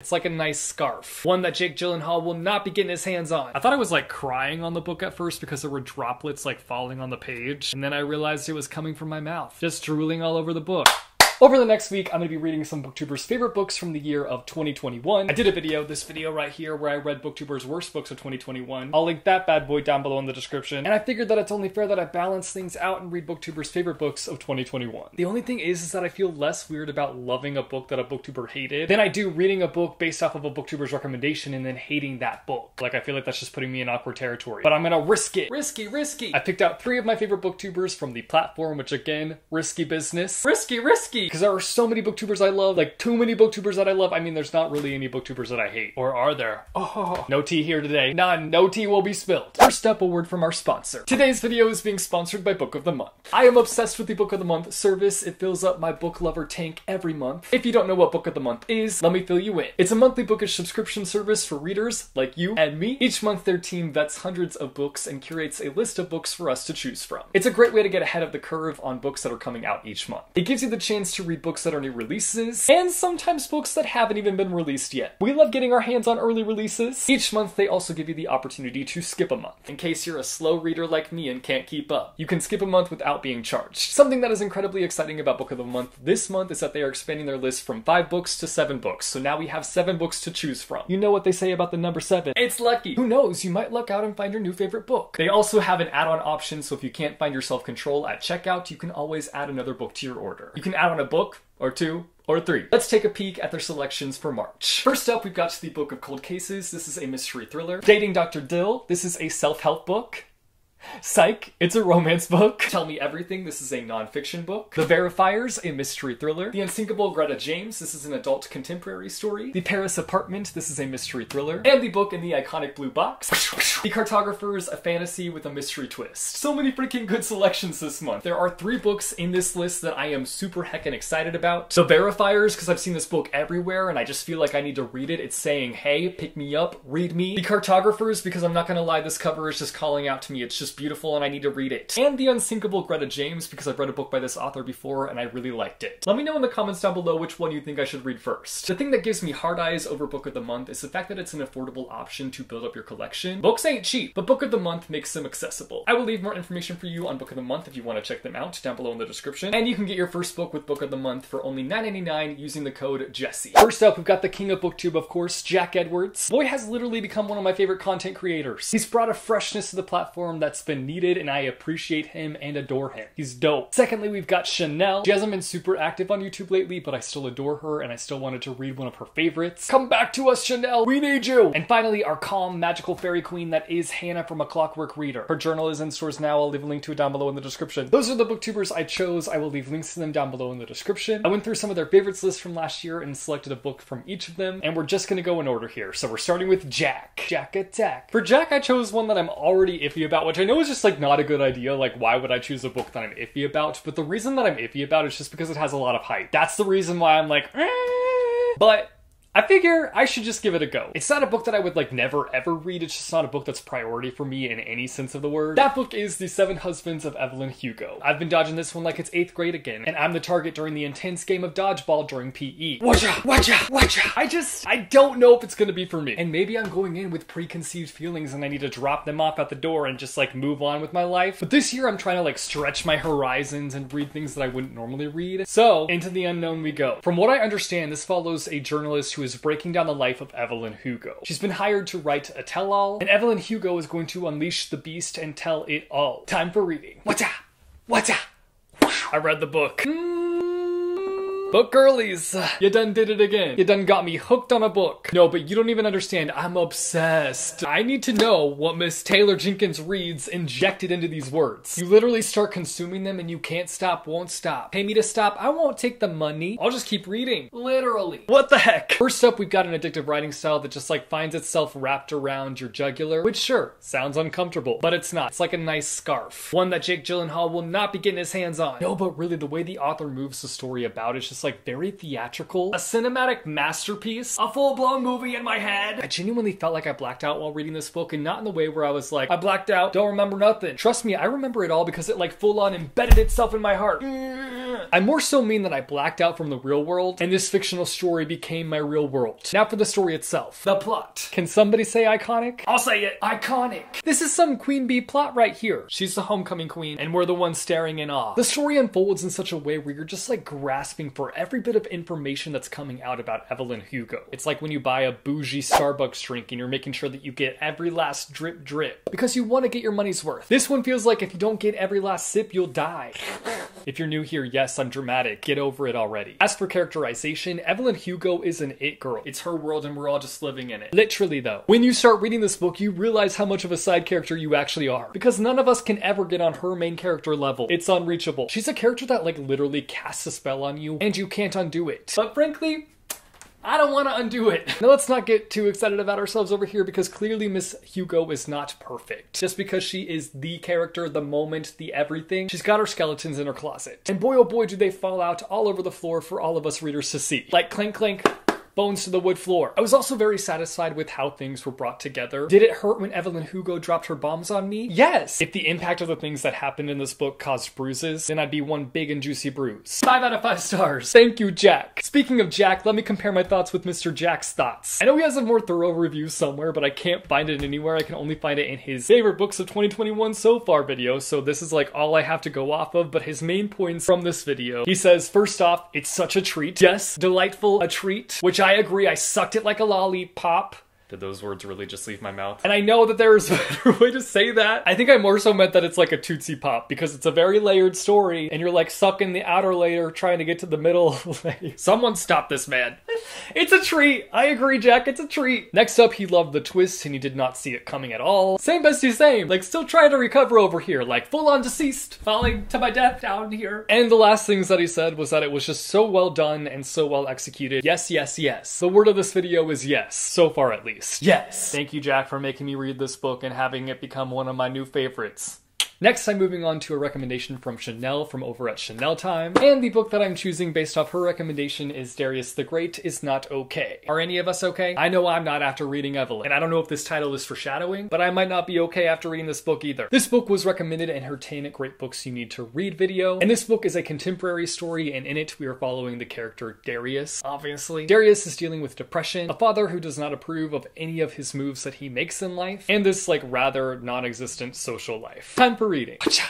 It's like a nice scarf. One that Jake Gyllenhaal will not be getting his hands on. I thought I was like crying on the book at first because there were droplets like falling on the page. And then I realized it was coming from my mouth. Just drooling all over the book. Over the next week, I'm going to be reading some booktubers' favorite books from the year of 2021. I did a video, this video right here, where I read booktubers' worst books of 2021. I'll link that bad boy down below in the description. And I figured that it's only fair that I balance things out and read booktubers' favorite books of 2021. The only thing is, is that I feel less weird about loving a book that a booktuber hated than I do reading a book based off of a booktuber's recommendation and then hating that book. Like, I feel like that's just putting me in awkward territory. But I'm gonna risk it. Risky, risky. I picked out three of my favorite booktubers from the platform, which again, risky business. Risky, risky! Because there are so many booktubers I love, like too many booktubers that I love. I mean, there's not really any booktubers that I hate. Or are there? Oh, no tea here today. None. No tea will be spilled. First up, a word from our sponsor. Today's video is being sponsored by Book of the Month. I am obsessed with the Book of the Month service. It fills up my book lover tank every month. If you don't know what Book of the Month is, let me fill you in. It's a monthly bookish subscription service for readers like you and me. Each month, their team vets hundreds of books and curates a list of books for us to choose from. It's a great way to get ahead of the curve on books that are coming out each month. It gives you the chance to read books that are new releases, and sometimes books that haven't even been released yet. We love getting our hands on early releases. Each month, they also give you the opportunity to skip a month, in case you're a slow reader like me and can't keep up. You can skip a month without being charged. Something that is incredibly exciting about Book of the Month this month is that they are expanding their list from five books to seven books, so now we have seven books to choose from. You know what they say about the number seven? It's lucky. Who knows, you might luck out and find your new favorite book. They also have an add-on option, so if you can't find your self-control at checkout, you can always add another book to your order. You can add on a book, or two, or three. Let's take a peek at their selections for March. First up, we've got the Book of Cold Cases. This is a mystery thriller. Dating Dr. Dil. This is a self-help book. Psych, it's a romance book. Tell Me Everything, this is a nonfiction book. The Verifiers, a mystery thriller. The Unsinkable Greta James, this is an adult contemporary story. The Paris Apartment, this is a mystery thriller. And the book in the iconic blue box. the Cartographers, a fantasy with a mystery twist. So many freaking good selections this month. There are three books in this list that I am super heckin' excited about. The Verifiers, because I've seen this book everywhere and I just feel like I need to read it. It's saying, hey, pick me up, read me. The Cartographers, because I'm not gonna lie, this cover is just calling out to me. It's just beautiful and I need to read it. And The Unsinkable Greta James because I've read a book by this author before and I really liked it. Let me know in the comments down below which one you think I should read first. The thing that gives me hard eyes over Book of the Month is the fact that it's an affordable option to build up your collection. Books ain't cheap, but Book of the Month makes them accessible. I will leave more information for you on Book of the Month if you want to check them out down below in the description. And you can get your first book with Book of the Month for only $9.99 using the code Jesse. First up, we've got the king of booktube, of course, Jack Edwards. Boy has literally become one of my favorite content creators. He's brought a freshness to the platform that's been needed and I appreciate him and adore him. He's dope. Secondly, we've got Chanelle. She hasn't been super active on YouTube lately, but I still adore her and I still wanted to read one of her favorites. Come back to us, Chanelle. We need you. And finally, our calm, magical fairy queen that is Hannah from A Clockwork Reader. Her journal is in stores now. I'll leave a link to it down below in the description. Those are the booktubers I chose. I will leave links to them down below in the description. I went through some of their favorites lists from last year and selected a book from each of them, and we're just gonna go in order here. So we're starting with Jack. Jack Attack. For Jack, I chose one that I'm already iffy about, which I know is just like not a good idea. Like, why would I choose a book that I'm iffy about? But the reason that I'm iffy about is just because it has a lot of hype. That's the reason why I'm like, eh. but I figure I should just give it a go. It's not a book that I would like never ever read. It's just not a book that's priority for me in any sense of the word. That book is The Seven Husbands of Evelyn Hugo. I've been dodging this one like it's eighth grade again, and I'm the target during the intense game of dodgeball during PE. Watcha, watcha, watcha. I just, I don't know if it's gonna be for me. And maybe I'm going in with preconceived feelings and I need to drop them off at the door and just like move on with my life. But this year I'm trying to like stretch my horizons and read things that I wouldn't normally read. So, into the unknown we go. From what I understand, this follows a journalist who is breaking down the life of Evelyn Hugo. She's been hired to write a tell all, and Evelyn Hugo is going to unleash the beast and tell it all. Time for reading. What's that? What's that? I read the book. Hmm. Book girlies, you done did it again. You done got me hooked on a book. No, but you don't even understand. I'm obsessed. I need to know what Miss Taylor Jenkins Reid's injected into these words. You literally start consuming them and you can't stop, won't stop. Pay me to stop, I won't take the money. I'll just keep reading. Literally. What the heck? First up, we've got an addictive writing style that just like finds itself wrapped around your jugular, which sure, sounds uncomfortable, but it's not. It's like a nice scarf. One that Jake Gyllenhaal will not be getting his hands on. No, but really the way the author moves the story about is just just like very theatrical, a cinematic masterpiece, a full blown movie in my head. I genuinely felt like I blacked out while reading this book and not in the way where I was like, I blacked out, don't remember nothing. Trust me, I remember it all because it like full on embedded itself in my heart. I more so mean that I blacked out from the real world and this fictional story became my real world. Now for the story itself. The plot. Can somebody say iconic? I'll say it. Iconic. This is some Queen Bee plot right here. She's the homecoming queen and we're the ones staring in awe. The story unfolds in such a way where you're just like grasping for every bit of information that's coming out about Evelyn Hugo. It's like when you buy a bougie Starbucks drink and you're making sure that you get every last drip drip because you want to get your money's worth. This one feels like if you don't get every last sip, you'll die. If you're new here, yes, I'm dramatic. Get over it already. As for characterization, Evelyn Hugo is an it girl. It's her world and we're all just living in it. Literally though. When you start reading this book, you realize how much of a side character you actually are. Because none of us can ever get on her main character level. It's unreachable. She's a character that like literally casts a spell on you and you can't undo it. But frankly, I don't want to undo it. Now let's not get too excited about ourselves over here because clearly Miss Hugo is not perfect. Just because she is the character, the moment, the everything, she's got her skeletons in her closet. And boy oh boy do they fall out all over the floor for all of us readers to see. Like clink clink, bones to the wood floor. I was also very satisfied with how things were brought together. Did it hurt when Evelyn Hugo dropped her bombs on me? Yes! If the impact of the things that happened in this book caused bruises, then I'd be one big and juicy bruise. Five out of five stars. Thank you, Jack. Speaking of Jack, let me compare my thoughts with Mr. Jack's thoughts. I know he has a more thorough review somewhere, but I can't find it anywhere. I can only find it in his favorite books of 2021 so far video, so this is like all I have to go off of, but his main points from this video. He says, first off, it's such a treat. Yes, delightful, a treat, which I agree. I sucked it like a lollipop. Did those words really just leave my mouth? And I know that there is a better way to say that. I think I more so meant that it's like a Tootsie Pop because it's a very layered story and you're like sucking the outer layer trying to get to the middle layer. Someone stop this man. It's a treat. I agree, Jack. It's a treat. Next up, he loved the twist and he did not see it coming at all. Same bestie, same. Like still trying to recover over here. Like full on deceased. Falling to my death down here. And the last things that he said was that it was just so well done and so well executed. Yes, yes, yes. The word of this video is yes. So far at least. Yes! Thank you, Jack, for making me read this book and having it become one of my new favorites. Next, I'm moving on to a recommendation from Chanelle from over at Chanelle Time, and the book that I'm choosing based off her recommendation is Darius the Great is Not Okay. Are any of us okay? I know I'm not after reading Evelyn, and I don't know if this title is foreshadowing, but I might not be okay after reading this book either. This book was recommended in her 10 Great Books You Need to Read video, and this book is a contemporary story, and in it we are following the character Darius, obviously. Darius is dealing with depression, a father who does not approve of any of his moves that he makes in life, and this like rather non-existent social life. Time for reading. Watcha.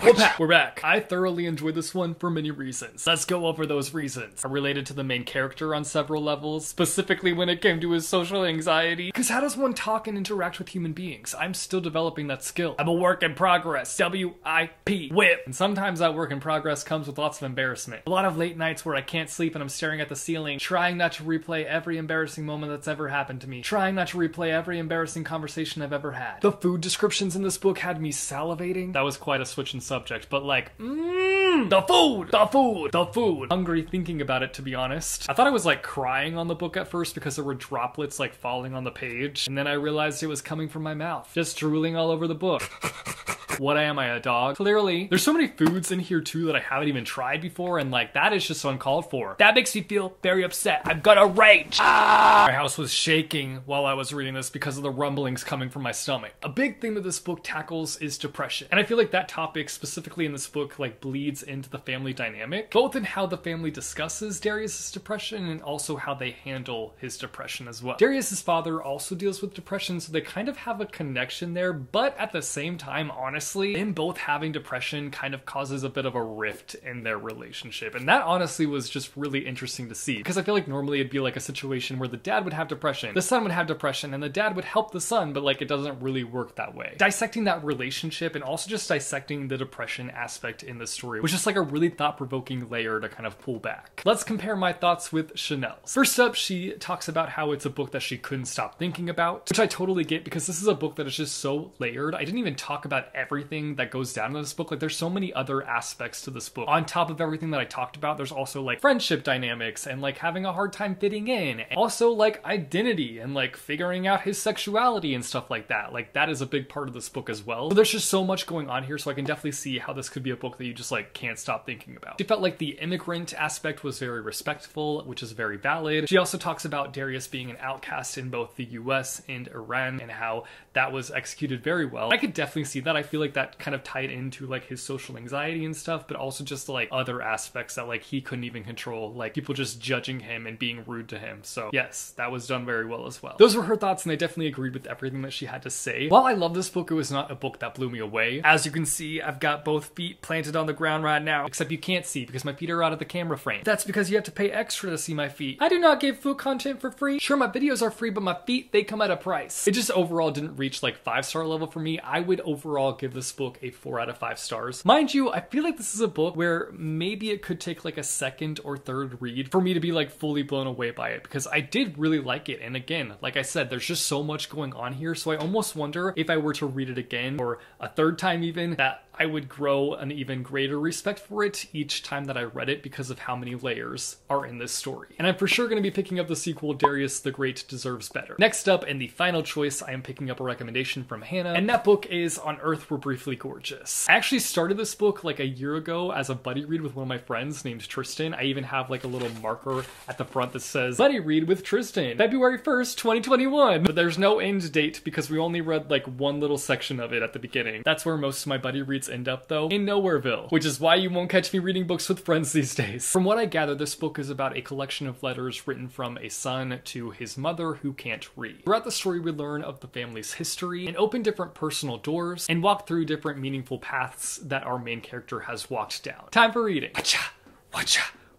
We're back. We're back. I thoroughly enjoyed this one for many reasons. Let's go over those reasons. I related to the main character on several levels, specifically when it came to his social anxiety. Because how does one talk and interact with human beings? I'm still developing that skill. I'm a work in progress. W-I-P. Whip. And sometimes that work in progress comes with lots of embarrassment. A lot of late nights where I can't sleep and I'm staring at the ceiling, trying not to replay every embarrassing moment that's ever happened to me. Trying not to replay every embarrassing conversation I've ever had. The food descriptions in this book had me salivating. That was quite a switch in subject, but like, mmm, the food, the food, the food. Hungry thinking about it, to be honest. I thought I was like crying on the book at first because there were droplets like falling on the page, and then I realized it was coming from my mouth, just drooling all over the book. What am I, a dog? Clearly. There's so many foods in here too that I haven't even tried before, and like that is just uncalled for. That makes me feel very upset. I'm gonna rage. Ah! My house was shaking while I was reading this because of the rumblings coming from my stomach. A big thing that this book tackles is depression. And I feel like that topic specifically in this book like bleeds into the family dynamic, both in how the family discusses Darius's depression and also how they handle his depression as well. Darius's father also deals with depression, so they kind of have a connection there, but at the same time, honestly, them both having depression kind of causes a bit of a rift in their relationship. And that honestly was just really interesting to see because I feel like normally it'd be like a situation where the dad would have depression, the son would have depression, and the dad would help the son, but like it doesn't really work that way. Dissecting that relationship and also just dissecting the depression aspect in the story was just like a really thought provoking layer to kind of pull back. Let's compare my thoughts with Chanelle's. First up, she talks about how it's a book that she couldn't stop thinking about, which I totally get because this is a book that is just so layered. I didn't even talk about every everything that goes down in this book. Like there's so many other aspects to this book. On top of everything that I talked about, there's also like friendship dynamics and like having a hard time fitting in. And also like identity and like figuring out his sexuality and stuff like that. Like that is a big part of this book as well. So there's just so much going on here, so I can definitely see how this could be a book that you just like can't stop thinking about. She felt like the immigrant aspect was very respectful, which is very valid. She also talks about Darius being an outcast in both the US and Iran and how that was executed very well. I could definitely see that. I feel like that kind of tied into like his social anxiety and stuff, but also just like other aspects that like he couldn't even control, like people just judging him and being rude to him. So, yes, that was done very well as well. Those were her thoughts, and I definitely agreed with everything that she had to say. While I love this book, it was not a book that blew me away. As you can see, I've got both feet planted on the ground right now, except you can't see because my feet are out of the camera frame. That's because you have to pay extra to see my feet. I do not give food content for free. Sure, my videos are free, but my feet, they come at a price. It just overall didn't reach like five star level for me. I would overall give this book a four out of five stars. Mind you, I feel like this is a book where maybe it could take like a second or third read for me to be like fully blown away by it because I did really like it. And again, like I said, there's just so much going on here. So I almost wonder if I were to read it again or a third time even that I would grow an even greater respect for it each time that I read it because of how many layers are in this story. And I'm for sure going to be picking up the sequel, Darius the Great Deserves Better. Next up, and the final choice, I am picking up a recommendation from Hannah, and that book is On Earth We're Briefly Gorgeous. I actually started this book like a year ago as a buddy read with one of my friends named Tristan. I even have like a little marker at the front that says, Buddy Read with Tristan, February 1st, 2021. But there's no end date because we only read like one little section of it at the beginning. That's where most of my buddy reads end up though, in Nowhereville, which is why you won't catch me reading books with friends these days. From what I gather, this book is about a collection of letters written from a son to his mother who can't read. Throughout the story, we learn of the family's history and open different personal doors and walk through different meaningful paths that our main character has walked down. Time for reading. Wacha,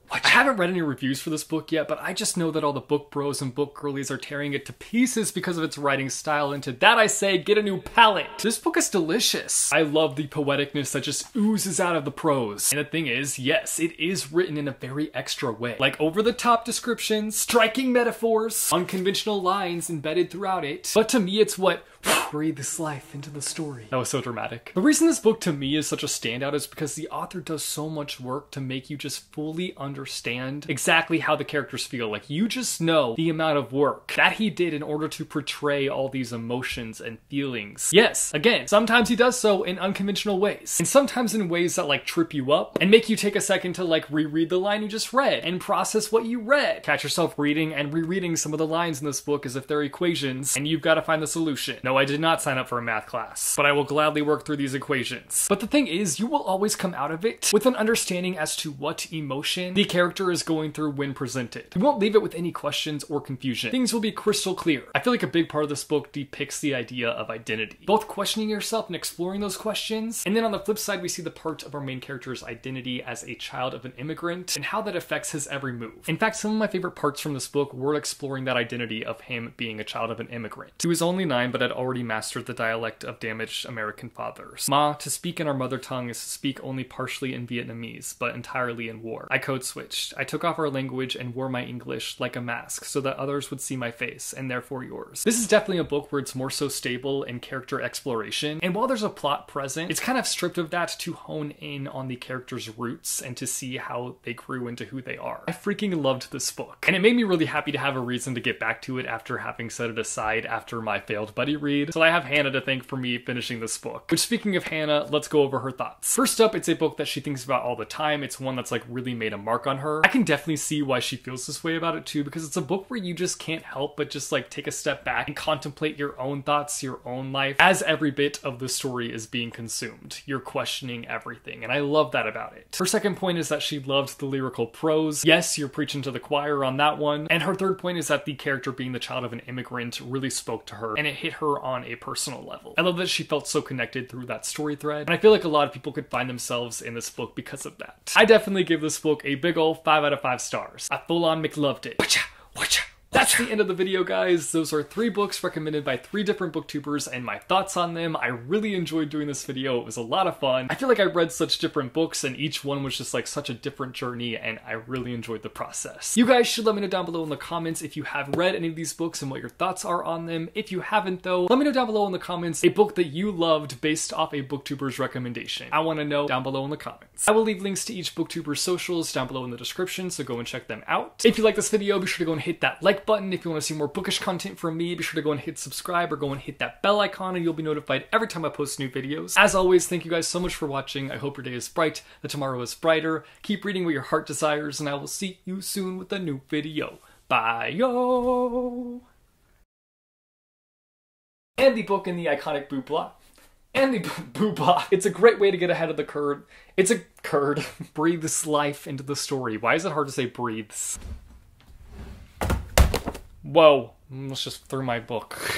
wacha. I haven't read any reviews for this book yet, but I just know that all the book bros and book girlies are tearing it to pieces because of its writing style, and to that I say, get a new palette. This book is delicious. I love the poeticness that just oozes out of the prose. And the thing is, yes, it is written in a very extra way. Like over the top descriptions, striking metaphors, unconventional lines embedded throughout it. But to me, it's what breathes life into the story. That was so dramatic. The reason this book to me is such a standout is because the author does so much work to make you just fully understand exactly how the characters feel. Like you just know the amount of work that he did in order to portray all these emotions and feelings. Yes, again, sometimes he does so in unconventional ways. And sometimes in ways that like trip you up and make you take a second to like reread the line you just read and process what you read. Catch yourself reading and rereading some of the lines in this book as if they're equations and you've got to find the solution. No, I did not sign up for a math class, but I will gladly work through these equations. But the thing is, you will always come out of it with an understanding as to what emotion the character is going through when presented. You won't leave it with any questions or confusion. Things will be crystal clear. I feel like a big part of this book depicts the idea of identity, both questioning yourself and exploring those questions. And then on the flip side, we see the part of our main character's identity as a child of an immigrant and how that affects his every move. In fact, some of my favorite parts from this book were exploring that identity of him being a child of an immigrant. He was only nine, but had already mastered the dialect of damaged American fathers. Ma, to speak in our mother tongue is to speak only partially in Vietnamese, but entirely in war. I code switched. I took off our language and wore my English like a mask so that others would see my face, and therefore yours. This is definitely a book where it's more so stable in character exploration, and while there's a plot present, it's kind of stripped of that to hone in on the character's roots and to see how they grew into who they are. I freaking loved this book, and it made me really happy to have a reason to get back to it after having set it aside after my failed buddy. So I have Hannah to thank for me finishing this book. Which, speaking of Hannah, let's go over her thoughts. First up, it's a book that she thinks about all the time. It's one that's like really made a mark on her. I can definitely see why she feels this way about it too, because it's a book where you just can't help but just like take a step back and contemplate your own thoughts, your own life, as every bit of the story is being consumed. You're questioning everything, and I love that about it. Her second point is that she loved the lyrical prose. Yes, you're preaching to the choir on that one. And her third point is that the character being the child of an immigrant really spoke to her, and it hit her on a personal level. I love that she felt so connected through that story thread, and I feel like a lot of people could find themselves in this book because of that. I definitely give this book a big ol' 5 out of 5 stars. I full on McLoved it. Watcha, watcha. That's the end of the video, guys. Those are three books recommended by three different booktubers and my thoughts on them. I really enjoyed doing this video. It was a lot of fun. I feel like I read such different books and each one was just like such a different journey and I really enjoyed the process. You guys should let me know down below in the comments if you have read any of these books and what your thoughts are on them. If you haven't though, let me know down below in the comments a book that you loved based off a booktuber's recommendation. I want to know down below in the comments. I will leave links to each booktuber's socials down below in the description, so go and check them out. If you like this video, be sure to go and hit that like button. If you want to see more bookish content from me, be sure to go and hit subscribe or go and hit that bell icon and you'll be notified every time I post new videos. As always, thank you guys so much for watching. I hope your day is bright, that tomorrow is brighter. Keep reading what your heart desires, and I will see you soon with a new video. Bye, yo! And the book in the iconic Boopla. And the Boobah. It's a great way to get ahead of the curd. It's a curd. breathes life into the story. Why is it hard to say breathes? Whoa. Let's just through my book.